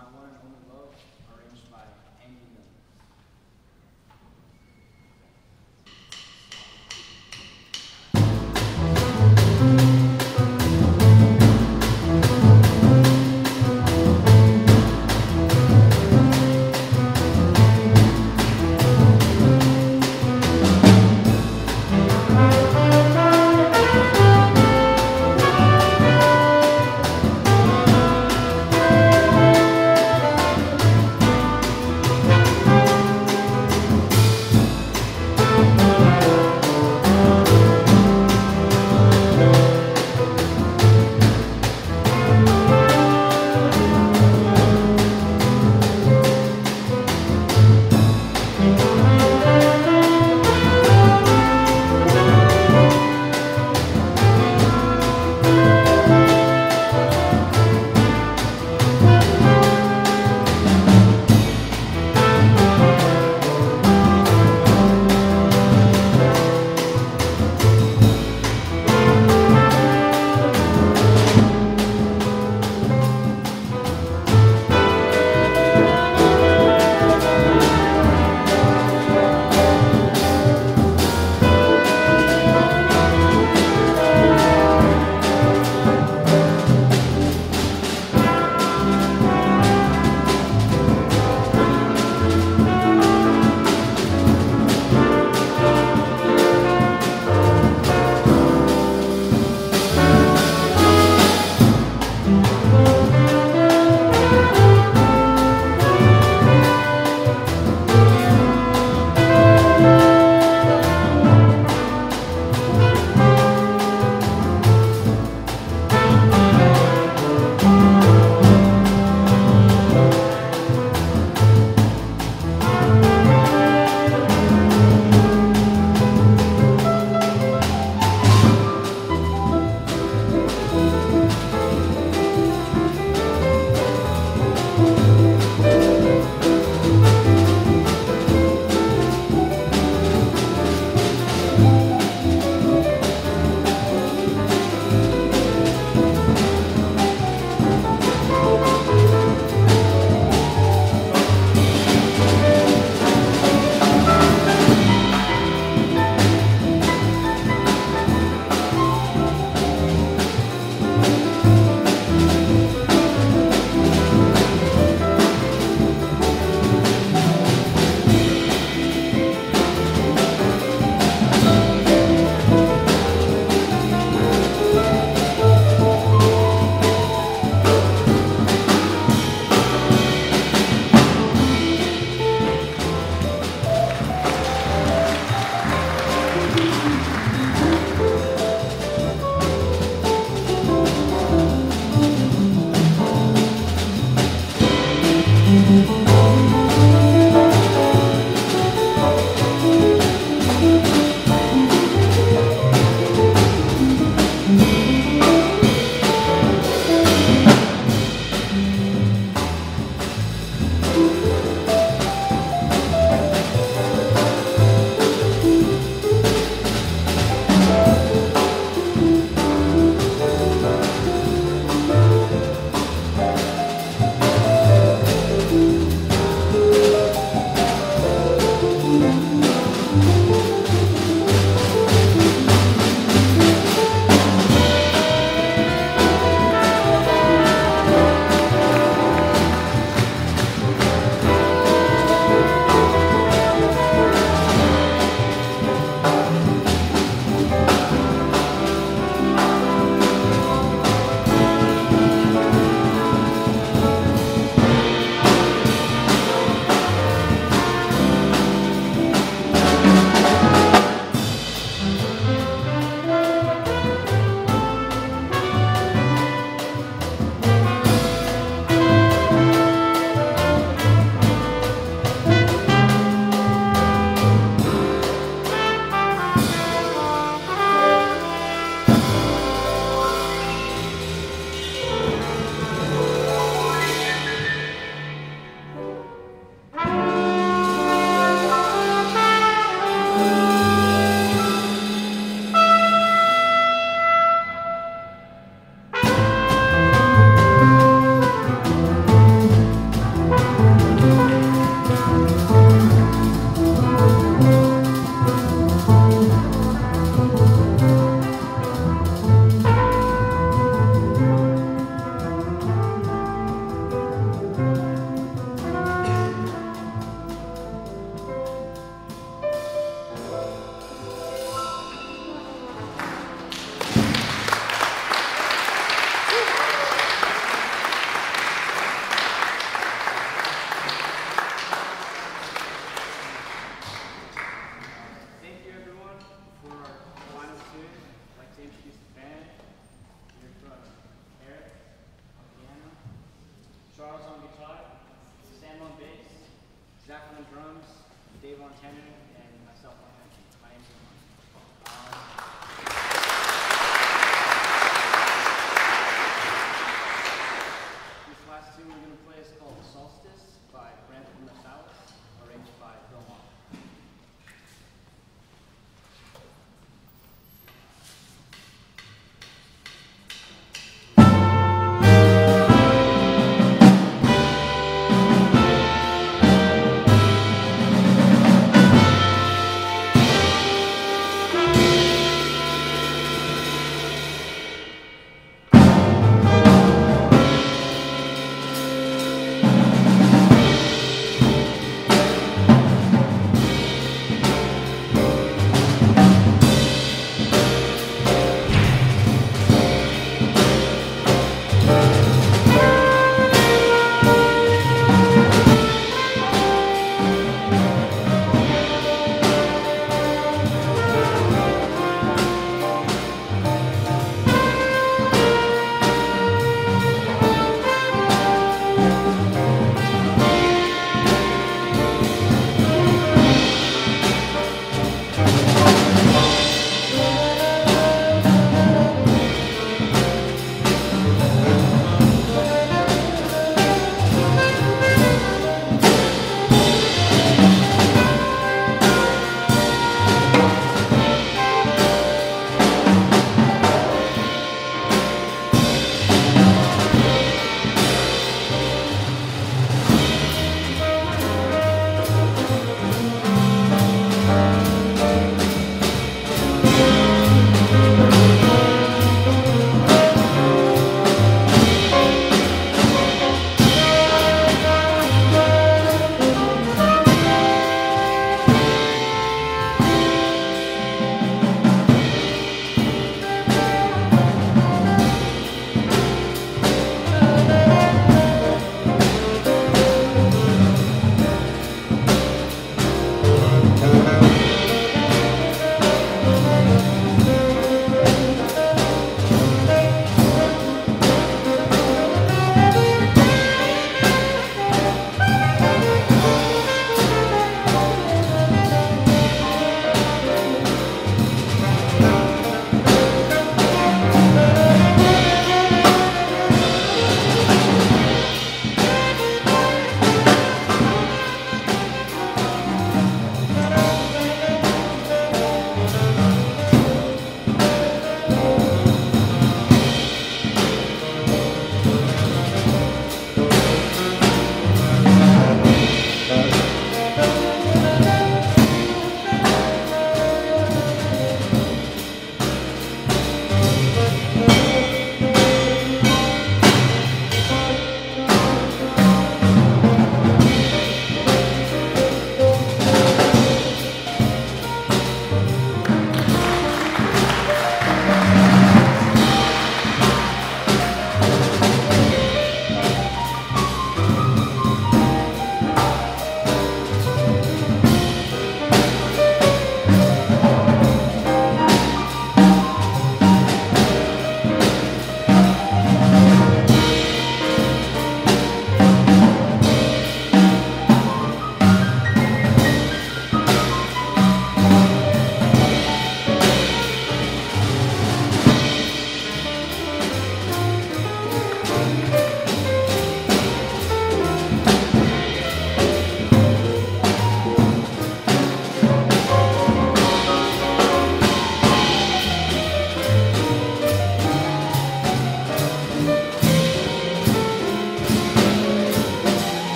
my one and only